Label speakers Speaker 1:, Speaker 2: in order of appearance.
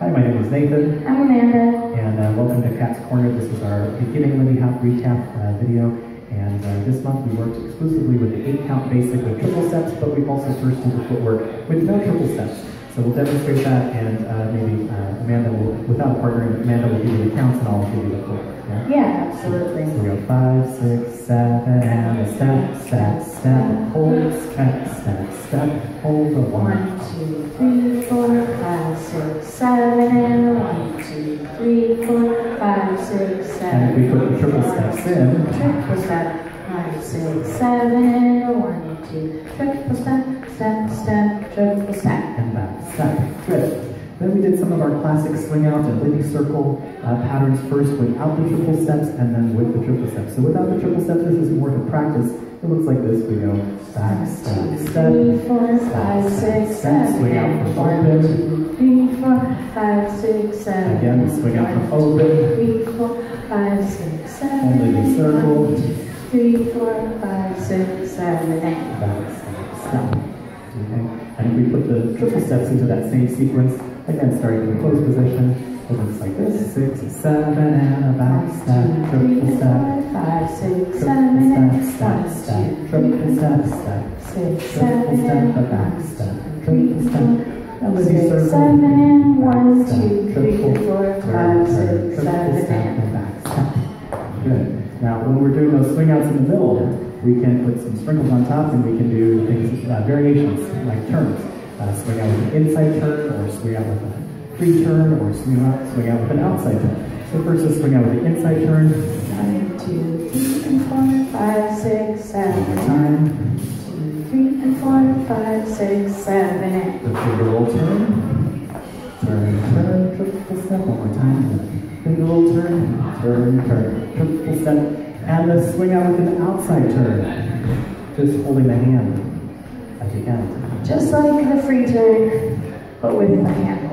Speaker 1: Hi, my name is Nathan,
Speaker 2: I'm Amanda.
Speaker 1: and uh, welcome to Cat's Corner. This is our beginning Lindy Hop recap uh, video. And uh, this month we worked exclusively with the eight count basic with triple steps, but we've also first did the footwork with no triple steps. So we'll demonstrate that, and uh, maybe uh, Amanda will, without partnering, Amanda will give you the counts, and I'll give you the footwork. Yeah?
Speaker 2: Yeah, absolutely.
Speaker 1: So we go five, six, seven, and a step, step, step, hold, step, step, step, hold a one.
Speaker 2: One, two, three, four, five, seven, and one, two, three, four, five, six,
Speaker 1: And if we put the triple steps in,
Speaker 2: Triple step, five, six, seven, and one, two, triple step, step, step, triple step.
Speaker 1: and back, step, good. Then we did some of our classic swing out and Lindy circle uh, patterns first without the triple steps and then with the triple steps. So without the triple steps, this is more of practice. It looks like this. We go back, step, step,
Speaker 2: Three, four, five, six, seven,
Speaker 1: Swing out
Speaker 2: and
Speaker 1: from
Speaker 2: one,
Speaker 1: open.
Speaker 2: two, Uh, uh, three, four, five, six, seven.
Speaker 1: Again, swing
Speaker 2: One, two,
Speaker 1: open.
Speaker 2: Three, four, five, six, seven.
Speaker 1: Only the circle.
Speaker 2: One, two, Three, four, five, six, seven, eight.
Speaker 1: step, step. Okay? And we put the triple steps into that same sequence, again, starting in the closed position, it looks like this. Six, seven, and a back step, triple step.
Speaker 2: five, six, seven,
Speaker 1: step,
Speaker 2: eight.
Speaker 1: step, step, triple step, step,
Speaker 2: Six,
Speaker 1: triple
Speaker 2: seven,
Speaker 1: step,
Speaker 2: and
Speaker 1: a back step, triple step, Lindy
Speaker 2: six,
Speaker 1: circle,
Speaker 2: seven, and one, two, three, four, five, six, seven, and
Speaker 1: back. Good. Now, when we're doing those swing outs in the middle, we can put some sprinkles on top and we can do things, uh, variations, like turns. Uh, swing out with an inside turn, or swing out with a free turn, or swing out, swing out with an outside turn. So first, let's swing out with the inside turn.
Speaker 2: One, two, three, four, five, six,
Speaker 1: One more time.
Speaker 2: two, three, and four, five, six, seven, eight.
Speaker 1: The finger roll turn. Turn, turn, triple step. One more time. Finger roll turn. Turn, turn, triple step. And the swing out with an outside turn. Just holding the hand as you can.
Speaker 2: Just like the free turn, but with the hand.